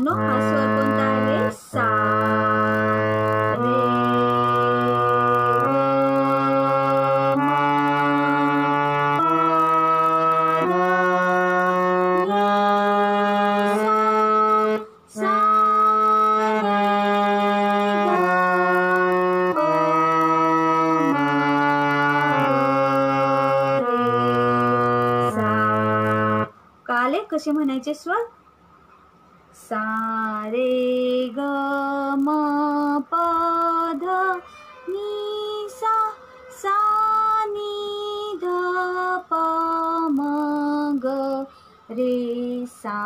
मुलांना हा स्वर कोणता आहे सा काले कसे म्हणायचे स्वर सा रे ग म प ध नी सा सा नी ध प म ग रे सा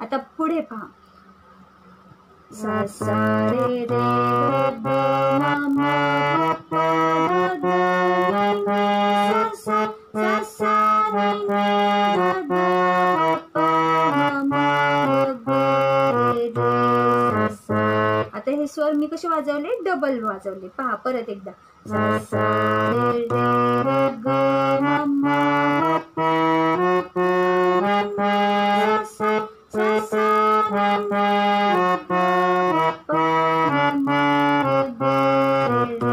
आता पुढे पहा सा सा रे रे ग म म प ध नी सा सा सा नी ध ध आता हे स्वर मी कसे वाजवले डबल वाजवले पहा परत एकदा Thank.